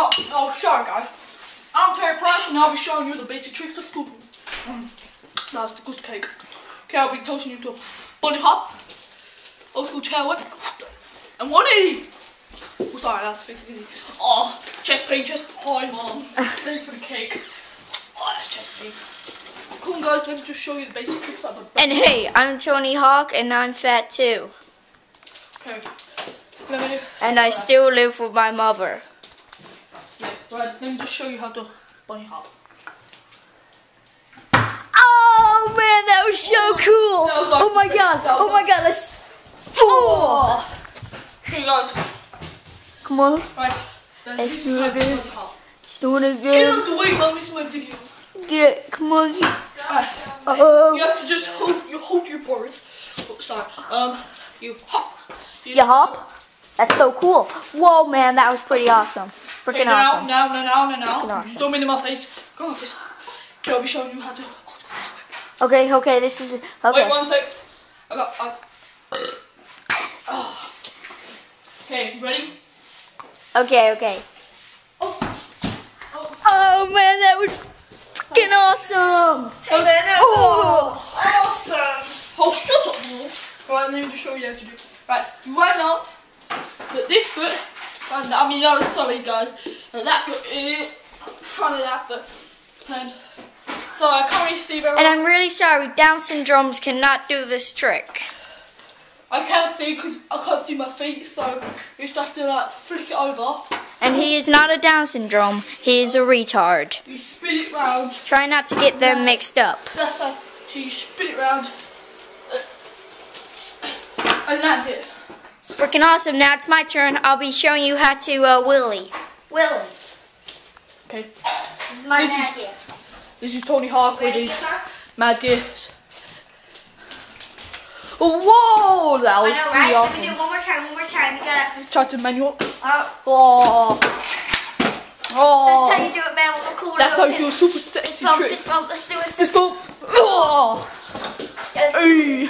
Oh, oh, sorry guys. I'm Terry Price and I'll be showing you the basic tricks of school. Mm. That's the good cake. Okay, I'll be toasting you to a bunny hop, old school chair whip, and one E. Oh, sorry, that's fixing easy. Oh, chest pain, chest pain, mom. Thanks for the cake. Oh, that's chest pain. Come on, guys, let me just show you the basic tricks of a And hey, I'm Tony Hawk and I'm fat too. Okay. Let me, And I still live with my mother. Right, let me just show you how to bunny hop. Oh man, that was so cool! Was like- Oh my god! was Oh my god, let's. Oh! Here you guys. Come on, Right. Let's do it again. let's do it Get again. out the way, man. This is my video. Get it, come on. Right. Oh, You have to just hold, you hold your bars. Oh, sorry. Um, you hop. you hop? That's so cool. Whoa, man, that was pretty awesome. Freaking now, awesome. now, now, now, now, now. Freaking awesome. Zoom into my face. Go on, face. Okay, I'll be showing you how to. Okay, okay, this is Okay. Wait one sec. I got. I, oh. Okay, ready? Okay, okay. Oh. Oh. Oh man, that was freaking awesome. And then, Oh. awesome. Oh, shut up. Right, let me just show you how to do it. Right, right now, put this foot, and I mean, oh, sorry guys, and that foot in front of that. And so I can't really see very And. I'm really sorry, Down syndromes cannot do this trick. I can't see because I can't see my feet, so you just have to like flick it over. And he is not a Down syndrome, he is a retard. You spin it round. Try not to get them mixed up. That's how. So you spin it round. uh, And land it. Freaking awesome. Now it's my turn. I'll be showing you how to uh, Willy. Willy. Okay. My This is- mad gift. This is Tony Hawk with his mad gifts. Whoa, that was I know, pretty right? Let me do it one more time, one more time. You gotta. Try to manual. Oh, Oh. that's Oh. how you do it, man. With a cool That's how you do a super sexy Pump, trick. Just pump. Let's do it. Just go. Oh. Yes. Hey.